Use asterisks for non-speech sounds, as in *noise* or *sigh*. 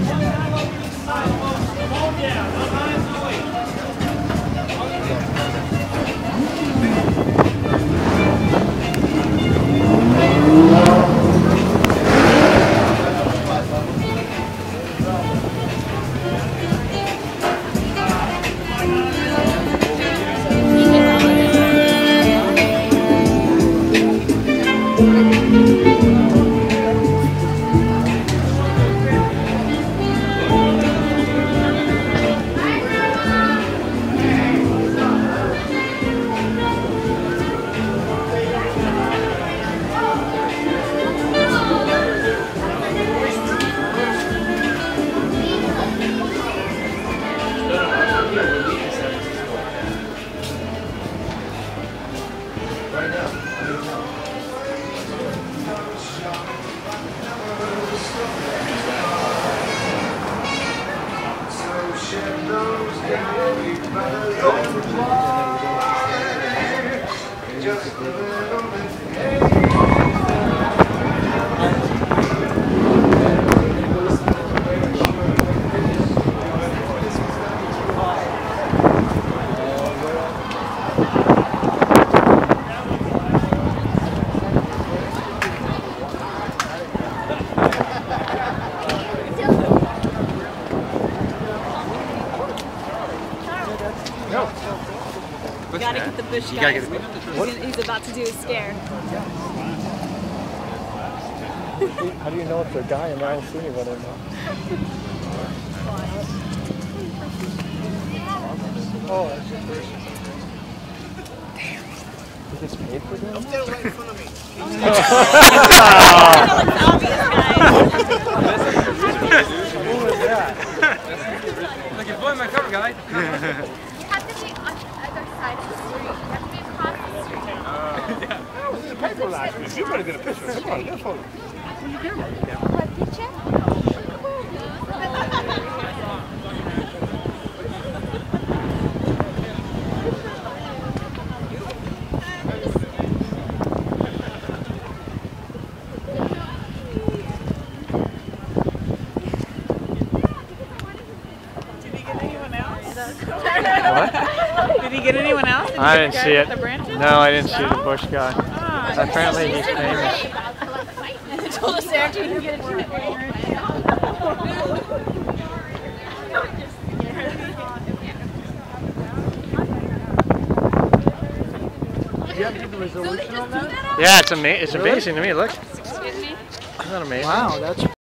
Yeah. Just a little bit. You gotta get the bush You guy. gotta get the- He's, he's about to do a scare. How do you know if they're a guy and I don't see anybody now? Oh, that's your first. Damn. He gets paid for doing that? right in front of me. it's obvious, guys. Who was that? Look, you're blowing my cover, guy. *laughs* You have to be on the other side of the street. You have to be across the street. This is a paper last week. You better get a picture. Come on, get a photo. What, picture? Did he get anyone else? What? Did he get anyone else? Did I didn't see it. The? No, I didn't see the Bush guy. Ah, Apparently he's famous. I told us after you get a Yeah, it's ama- it's amazing to me. Look. Excuse me? Isn't that amazing? Wow, that's